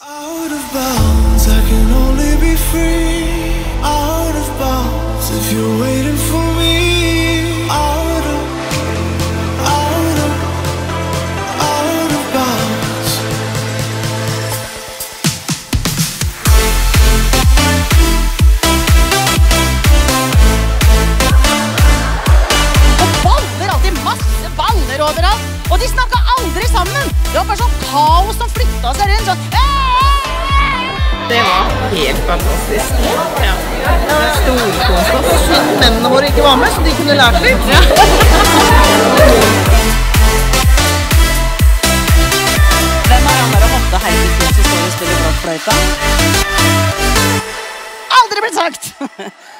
Out of bounds, I can only be free. Out of bounds, if you're waiting for me. Out of, out of, out of bounds. Og baller alltid masse baller overalt. Og de snakka aldri sammen. Det var bare sånn kaos som flytta seg rundt. Sånn. Det var helt fantastisk. Ja. Storkos og synd mennene våre ikke var med, så de kunne lært litt. Hvem er han der og Hotte Heidesund som står og spiller blokkfløyta? Aldri blitt sagt!